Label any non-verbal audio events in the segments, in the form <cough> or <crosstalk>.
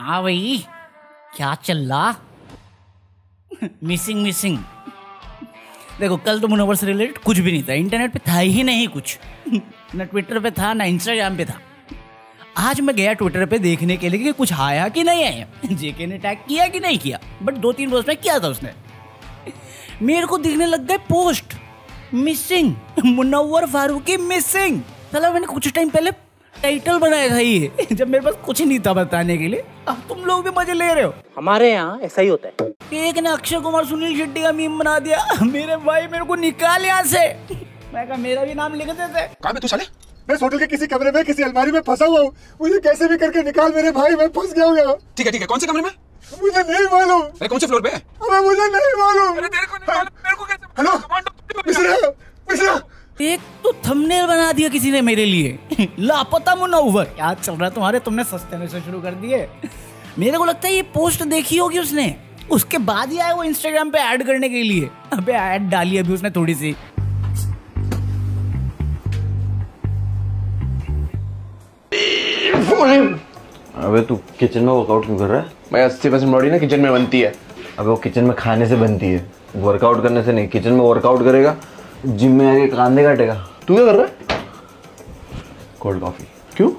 हाँ भाई, क्या चल रहा? मिसिंग मिसिंग देखो, कल तो मुनवर से रिलेटेड कुछ भी नहीं था। इंटरनेट पे था ही नहीं कुछ। ना ट्विटर पे था, ना इंस्टाग्राम पे था। आज मैं गया ट्विटर पे देखने के लिए कि कुछ आया कि नहीं आया। जेके ने टैग किया कि नहीं किया। बट दो तीन पोस्ट में किया था उसने। मेरे को दिखने लग गए post missing Munawar Faruqui missing चलो मैंने कुछ टाइम पहले टाइटल बनाया था ये। <laughs> जब मेरे पास कुछ नहीं था बताने के लिए अब तुम लोग भी मज़े ले रहे हो। हमारे यहाँ ऐसा ही होता है। एक ने अक्षय कुमार सुनील शेट्टी का मीम बना दिया। <laughs> मेरे भाई मेरे को निकाल यहाँ से। <laughs> मैं कहा मेरा भी नाम लिख देते। कहा मैं तू साले मैं होटल के किसी कमरे में किसी अलमारी में फंसा हुआ हूँ। मुझे कैसे भी करके निकाल मेरे भाई मैं फंस गया हूँ ठीक है ठीक है। कौन से कमरे में? मुझे नहीं मालूम। अरे कौन से फ्लोर पे अबे मुझे नहीं मालूम। अरे तेरे को नहीं मालूम, मेरे को कैसे हेलो? मिश्रा मिश्रा एक तो थंबनेल बना दिया किसी ने मेरे लिए। <laughs> लापता मुनव्वर। क्या चल रहा है तुम्हारे तुमने सस्ते में से शुरू कर दिए। <laughs> मेरे को लगता है ये पोस्ट देखी होगी उसने। उसके बाद ही आया वो इंस्टाग्राम पे ऐड करने के लिए। अबे ऐड डाली अभी उसने थोड़ी सी। अबे तू किचन में वर्कआउट क्यों कर रहा है? भाई अस्सी परसेंट बॉडी ना किचन में बनती है। अबे वो किचन में खाने से बनती है। वर्कआउट करने से नहीं किचन में वर्कआउट करेगा। जिम में आके कांधे काटेगा। तू क्या कर रहा है? कोल्ड कॉफ़ी क्यों?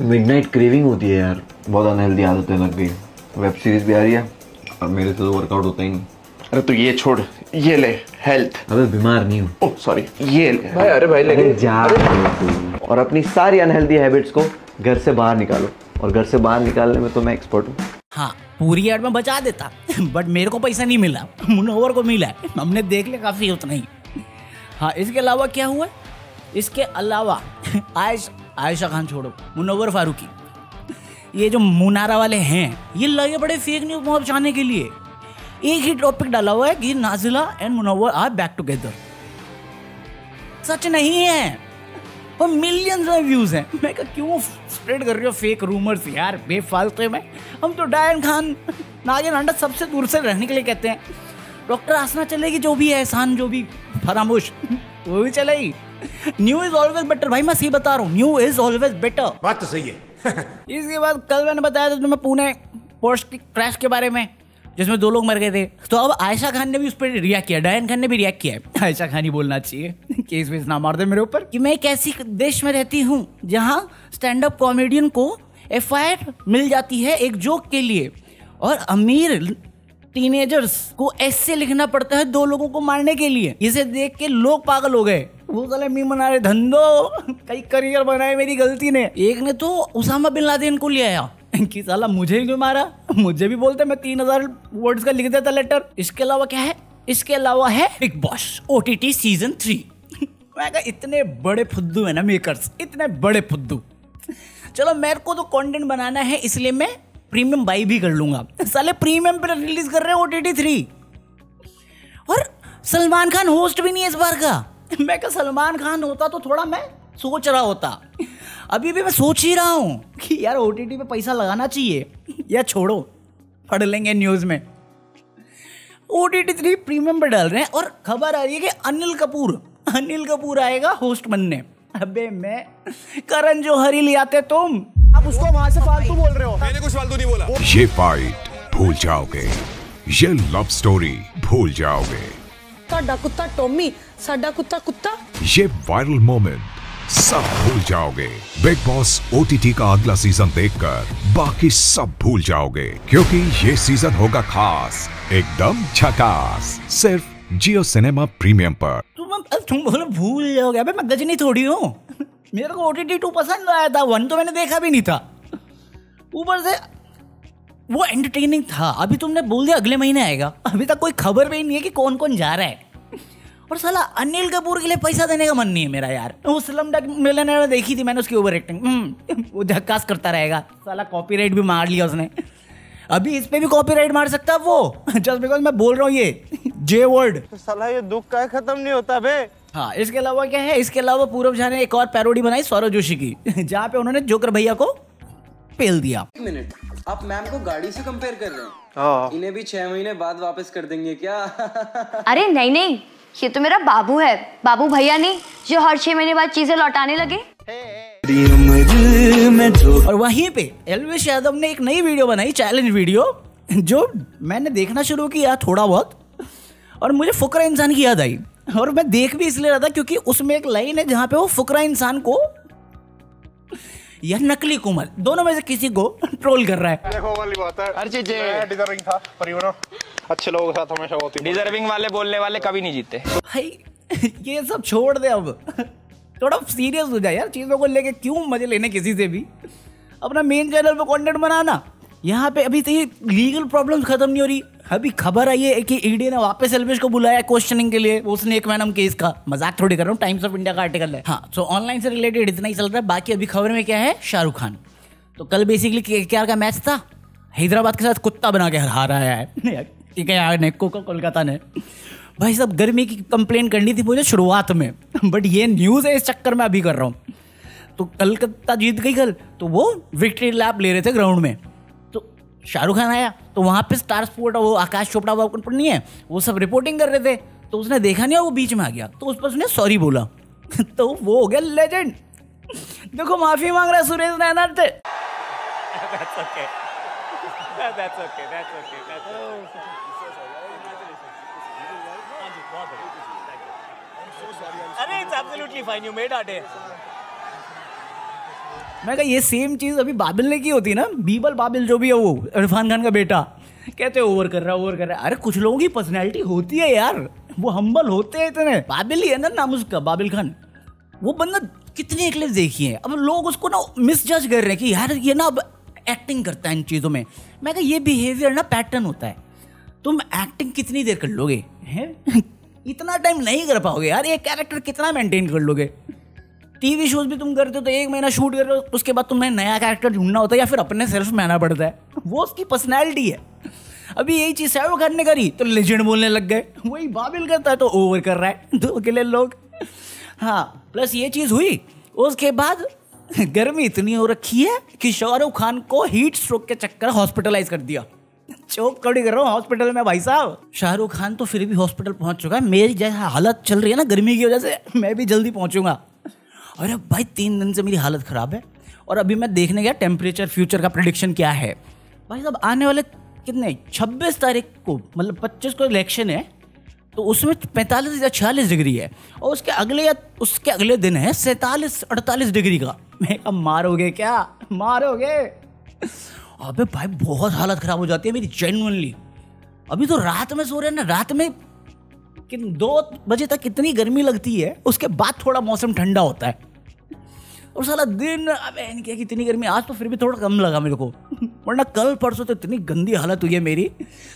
मिडनाइट क्रेविंग होती है यार। बहुत अनहेल्दी आदतें लग गई। वेब सीरीज़ भी आ रही है। और मेरे से तो वर्कआउट होता ही नहीं। अरे तू ये छोड़। ये ले हेल्थ अबे बीमार नहीं हूँ। ओह सॉरी ये ले। भाई अरे भाई लेकिन जा। तू। और अपनी सारी अनहेल्दी हैबिट्स को घर से बाहर निकालो। और घर से बाहर निकालने में तो मैं एक्सपर्ट हूँ। हाँ पूरी एड में बचा देता बट मेरे को पैसा नहीं मिला मुनोवर को मिला हमने देख लिया काफ़ी उतना ही। हाँ इसके अलावा क्या हुआ? इसके अलावा, आयश, आयशा खान छोड़ो मुनोवर फारूकी। ये जो मुनारा वाले हैं, ये लगे बड़े फेक न्यूज़ पहुँचाने के लिए। एक ही टॉपिक डाला हुआ है कि Nazila and Munawar are back together सच नहीं है। और मिलियंस में व्यूज़ हैं। मैं कहा क्यों स्प्रेड कर रही हो फेक रूमर्स यार? बेफालतू में हम तो डायन खान नागिन अंडा सबसे दूर से रहने के लिए कहते हैं। डॉक्टर आसना चलेगी जो भी है एहसान जो भी फरामोश वो भी चलेगी। न्यू इज़ ऑलवेज बेटर भाई मैं सही बता रहा हूँ न्यू इज़ ऑलवेज बेटर बात तो सही है। <laughs> इसके बाद कल मैंने बताया था तुम्हें पुणे पोस्ट की क्रैश के बारे में। जिसमें दो लोग मर गए थे। तो अब आयशा खान ने भी उस पर रिएक्ट किया डायन खान ने भी रिएक्ट किया है। <laughs> आयशा खान ही बोलना चाहिए। <laughs> केस वेस ना मार दे मेरे ऊपर। कि मैं एक ऐसी देश में रहती हूँ जहाँ स्टैंड अप कॉमेडियन को एफआईआर मिल जाती है एक जोक के लिए। और अमीर टीनेजर्स को ऐसे लिखना पड़ता है दो लोगों को मारने के लिए इसे देख के लोग पागल हो गए। वो साले मी मना रहे धंधो <laughs> कई करियर बनाए मेरी गलती ने। एक ने तो उसामा बिन लादेन को ले आया। <laughs> कि साला मुझे ही क्यों मारा? मुझे भी बोलते मैं तीन हज़ार वर्ड्स का लिख देता लेटर इसके अलावा क्या है? इसके अलावा है Bigg Boss O T T season three मैं कहा, इतने बड़े फुद्दू है ना मेकर्स इतने बड़े फुद्दू। <laughs> चलो, मेरे को तो कंटेंट बनाना है, इसलिए मैं प्रीमियम बाई भी कर लूँगा। <laughs> साले प्रीमियम पे रिलीज़ कर रहे हैं ओटीटी थ्री और सलमान खान होस्ट भी नहीं है इस बार का। मैं कहा, सलमान खान होता तो थोड़ा मैं सोच रहा होता। अभी भी मैं सोच ही रहा हूँ कि यार ओ पे पैसा लगाना चाहिए या छोड़ो पढ़ लेंगे न्यूज़ में। O T T three premium पर डाल रहे हैं और खबर आ रही है कि अनिल कपूर अनिल कपूर आएगा होस्ट बनने। अबे मैं करण जो हरी ले आते तुम। आप उसको वहाँ से फालतू बोल रहे हो। मैंने कुछ फालतू नहीं बोला। ये फाइट भूल जाओगे। ये लव स्टोरी भूल जाओगे। साडा कुत्ता टॉमी साडा कुत्ता कुत्ता। ये वायरल मोमेंट सब भूल जाओगे। बिग बॉस ओटीटी का अगला सीज़न देखकर बाकी सब भूल जाओगे, क्योंकि ये सीज़न होगा खास, एकदम झकास सिर्फ़ जियो सिनेमा प्रीमियम पर। तुम तुम बोलो, भूल जाओगे। अबे, मैं गजनी थोड़ी हूँ। मेरे को ओटीटी टू पसंद आया था। वन तो मैंने देखा भी नहीं था। ऊपर से वो एंटरटेनिंग था। अभी तुमने बोल दिया, अगले महीने आएगा। अभी तक कोई खबर भी नहीं है कि कौन कौन जा रहा है। और साला अनिल कपूर के लिए पैसा देने का मन नहीं है मेरा यार। वो स्लम डग मिलियनेयर में देखी थी मैंने उसकी ओवर एक्टिंग वो झक्कास करता रहेगा। साला कॉपीराइट भी मार लिया उसने। अभी इस पे भी कॉपीराइट मार सकता है वो। जस्ट बिकॉज़ मैं बोल रहा हूँ ये जे वर्ड साला ये दुख का खत्म नहीं होता बे। हाँ इसके अलावा क्या है? इसके अलावा पूरब झा ने एक और पैरोडी बनाई सौरभ जोशी की जहाँ पे उन्होंने जोकर भैया को पेल दिया। मिनट आप मैम को गाड़ी से कंपेयर कर रहे हैं? हाँ। इन्हें भी छह महीने बाद वापस कर देंगे क्या? अरे नहीं नहीं ये तो मेरा बाबू है। बाबू भैया नहीं जो हर छह महीने बाद चीज़ें लौटाने लगे। और वहीं पे एलविश यादव ने एक नई वीडियो बनाई चैलेंज वीडियो जो मैंने देखना शुरू किया थोड़ा बहुत और मुझे फुकरा इंसान की याद आई। और मैं देख भी इसलिए रहा था क्योंकि उसमें एक लाइन है जहाँ पे वो फुकरा इंसान को या नकली कुमल दोनों में से किसी को ट्रोल कर रहा है। देखो वाली बात है। हर चीज़। डिजर्विंग था पर यू नो अच्छे लोगों के साथ हमेशा होती डिजर्विंग वाले बोलने वाले कभी नहीं जीते भाई <laughs> ये सब छोड़ दे अब। <laughs> थोड़ा सीरियस हो जाए यार चीज़ों को लेके क्यों मज़े लेने किसी से भी? अपना मेन चैनल पे कंटेंट बनाना। यहाँ पे अभी तो ये लीगल प्रॉब्लम खत्म नहीं हो रही। अभी खबर आई है कि ईडी ने वापस एल्विश को बुलाया क्वेश्चनिंग के लिए, उसने एक मैनम केस का। मज़ाक थोड़ी कर रहा हूँ टाइम्स ऑफ़ इंडिया का आर्टिकल है। हाँ तो ऑनलाइन से रिलेटेड इतना ही चल रहा है, बाकी अभी खबर में क्या है? शाहरुख खान। तो कल बेसिकली के का मैच था? हैदराबाद के साथ कुत्ता बना के हारा है <laughs> ठीक है यार नेको को कोलकाता ने। भाई सब गर्मी की कंप्लेन करनी थी मुझे शुरुआत में। <laughs> बट ये न्यूज़ है, इस चक्कर में अभी कर रहा हूँ। तो कलकत्ता जीत गई कल तो वो विक्ट्री लैप ले रहे थे ग्राउंड में। शाहरुख खान आया तो वहाँ पे स्टार स्पोर्ट वो आकाश चोपड़ा वो नहीं है वो सब रिपोर्टिंग कर रहे थे तो उसने देखा नहीं वो बीच में आ गया तो उस पर उसने सॉरी बोला। <laughs> तो वो हो गया लेजेंड <laughs> देखो माफ़ी मांग रहा है सुरेश रैना से. अरे it's absolutely fine you made आटे मैं कहा, ये सेम चीज़ अभी बाबिल ने की होती ना, बीबल बाबिल जो भी है वो, इरफान खान का बेटा, कहते ओवर कर रहा है ओवर कर रहा। है अरे कुछ लोगों की पर्सनैलिटी होती है यार, वो हम्बल होते हैं इतने। बाबिल ही है ना नाम उसका, बाबिल खान। वो बंदा कितने क्लिप देखी है। अब लोग उसको ना मिस जज कर रहे हैं कि यार, ये ना अब एक्टिंग करता है इन चीज़ों में। मैं कहा, ये बिहेवियर ना पैटर्न होता है। तुम एक्टिंग कितनी देर कर लोगे, हैं? इतना टाइम नहीं कर पाओगे यार, ये कैरेक्टर कितना मेंटेन कर लोगे? टीवी शोज़ भी तुम करते हो तो एक महीना शूट कर रहे हो, उसके बाद तुम्हें नया कैरेक्टर ढूंढना होता है या फिर अपने सेल्फ में आना पड़ता है। वो उसकी पर्सनैलिटी है। अभी यही चीज़ शाहरुख खान ने करी तो लेजेंड बोलने लग गए। वही बाबिल करता है तो ओवर कर रहा है, दो अकेले लोग। हाँ प्लस ये चीज़ हुई, उसके बाद गर्मी इतनी हो रखी है कि शाहरुख खान को हीट स्ट्रोक के चक्कर हॉस्पिटलाइज कर दिया। चौक कड़ी कर रहा हूँ हॉस्पिटल में भाई साहब। शाहरुख खान तो फिर भी हॉस्पिटल पहुँच चुका है। मेरी जैसा हालत चल रही है ना गर्मी की वजह से, मैं भी जल्दी पहुंचूँगा। अरे भाई, तीन दिन से मेरी हालत ख़राब है और अभी मैं देखने गया टेम्परेचर फ्यूचर का प्रडिक्शन क्या है। भाई साहब, आने वाले कितने? छब्बीस तारीख को मतलब पच्चीस को इलेक्शन है तो उसमें पैंतालीस या छियालीस डिग्री है और उसके अगले या उसके अगले दिन है सैंतालीस, अड़तालीस डिग्री का। मैं अब मारोगे क्या? मारोगे? अबे भाई, बहुत हालत खराब हो जाती है मेरी जेनुअनली अभी तो रात में सो रहे हैं ना, रात में दो बजे तक इतनी गर्मी लगती है, उसके बाद थोड़ा मौसम ठंडा होता है। और साला दिन, अब, इनके कितनी गर्मी, आज तो फिर भी थोड़ा कम लगा मेरे को। वरना कल, परसों तो इतनी गंदी हालत हुई है मेरी।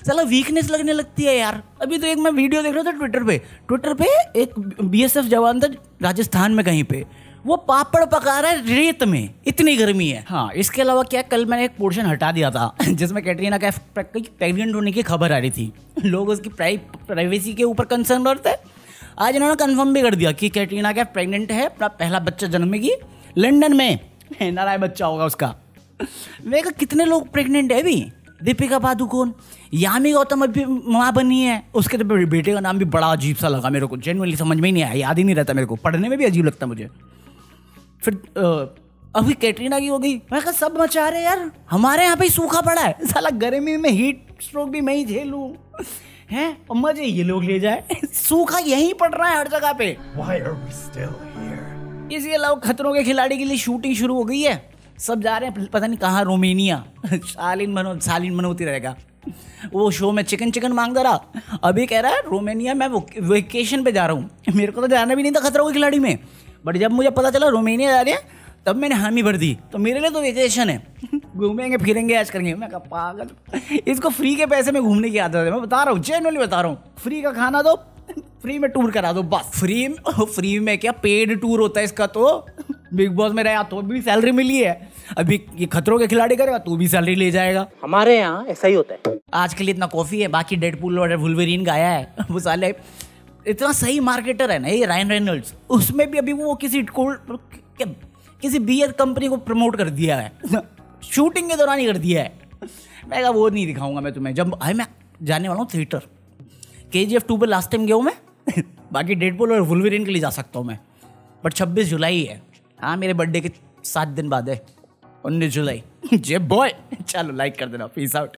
साला वीकनेस लगने लगती है यार। अभी तो एक मैं वीडियो देख रहा था ट्विटर पे। ट्विटर पे एक बीएसएफ जवान था राजस्थान में कहीं पे। वो पापड़ पका रहा है रेत में। इतनी गर्मी है। हाँ इसके अलावा क्या कल मैंने एक पोर्शन हटा दिया था, <laughs> जिसमें कैटरीना कैफ प्रेग्नेंट होने की खबर आ रही थी। लोग उसकी प्राइवेसी के ऊपर कंसर्न रहते आज इन्होंने कंफर्म भी कर दिया कि कैटरीना कैफ प्रेग्नेंट है, अपना पहला बच्चा जन्मेगी। लंदन में। <laughs> नारायण बच्चा होगा उसका। मैं कहा कितने लोग प्रेग्नेंट है अभी? दीपिका पादुकोण यामी गौतम अभी माँ बनी है। उसके तो बेटे का नाम भी बड़ा अजीब सा लगा मेरे को। जेनुअली समझ में ही नहीं आया याद ही नहीं रहता मेरे को। पढ़ने में भी अजीब लगता मुझे। फिर अभी कैटरीना की हो गई। मैं कहा सब मचा रहे यार। हमारे यहाँ पे सूखा पड़ा है। साला गर्मी में हीट स्ट्रोक भी मैं ही झेलू हैं? मज़े ये लोग ले जाए। <laughs> सूखा यहीं पड़ रहा है हर जगह पे। इसके अलावा खतरों के खिलाड़ी के लिए शूटिंग शुरू हो गई है। सब जा रहे हैं, पता नहीं कहाँ, रोमेनिया। <laughs> शालीन मनो सालिन मनोती रहेगा। वो शो में चिकन चिकन माँगता रहा। अभी कह रहा है, रोमेनिया मैं वेकेशन पे जा रहा हूँ। मेरे को तो जाना भी नहीं था खतरों के खिलाड़ी में। बट जब मुझे पता चला रोमेनिया जा रहे हैं, तब मैंने हामी भर दी। तो मेरे लिए तो वेकेशन है। <laughs> घूमेंगे, फिरेंगे ऐश करेंगे। मैं कहा, पागल। इसको फ्री के पैसे में घूमने की आदत है। मैं बता रहा हूँ जेनवली बता रहा हूँ। फ्री का खाना दो। फ्री में टूर करा दो बस। फ्री में? फ्री में क्या? पेड टूर होता है इसका तो? बिग बॉस में रहा तो भी सैलरी मिली है। अभी ये खतरों के खिलाड़ी करेगा तो भी सैलरी ले जाएगा। हमारे यहाँ ऐसा ही होता है। आज के लिए इतना कॉफ़ी है बाकी डेड पुल और वुलवेरिन गाया है। <laughs> वो साले इतना सही मार्केटर है ना ये रायन रेनल्ड्स उसमें भी अभी वो किसी कोल्ड किसी बियर कंपनी को प्रमोट कर दिया है। <laughs> शूटिंग के दौरान ही कर दिया है। मैं कहा वो नहीं दिखाऊँगा मैं तुम्हें। जब आई मैं जाने वाला हूँ थिएटर के जी एफ़ टू पर लास्ट टाइम गया हूँ मैं? बाकी डेडपुल और वुलवेरिन के लिए जा सकता हूँ मैं। बट छब्बीस जुलाई है। हाँ मेरे बर्थडे के सात दिन बाद है। उन्नीस जुलाई। <laughs> जे बॉय <laughs> चलो लाइक कर देना पीस आउट